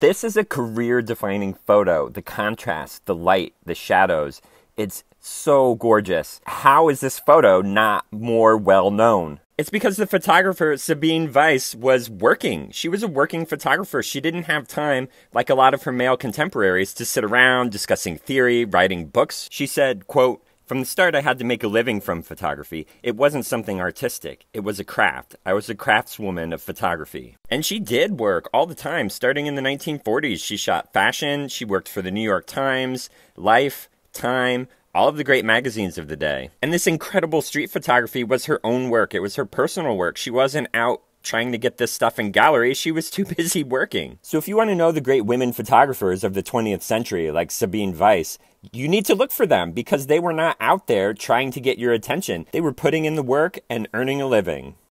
This is a career defining photo. The contrast, the light, the shadows. It's so gorgeous. How is this photo not more well known? It's because the photographer Sabine Weiss was working. She was a working photographer. She didn't have time, like a lot of her male contemporaries, to sit around discussing theory, writing books. She said, quote, from the start, I had to make a living from photography. It wasn't something artistic. It was a craft. I was a craftswoman of photography. And she did work all the time. Starting in the 1940s, she shot fashion. She worked for the New York Times, Life, Time, all of the great magazines of the day. And this incredible street photography was her own work. It was her personal work. She wasn't out trying to get this stuff in galleries. She was too busy working. So if you want to know the great women photographers of the 20th century, like Sabine Weiss, you need to look for them because they were not out there trying to get your attention. They were putting in the work and earning a living.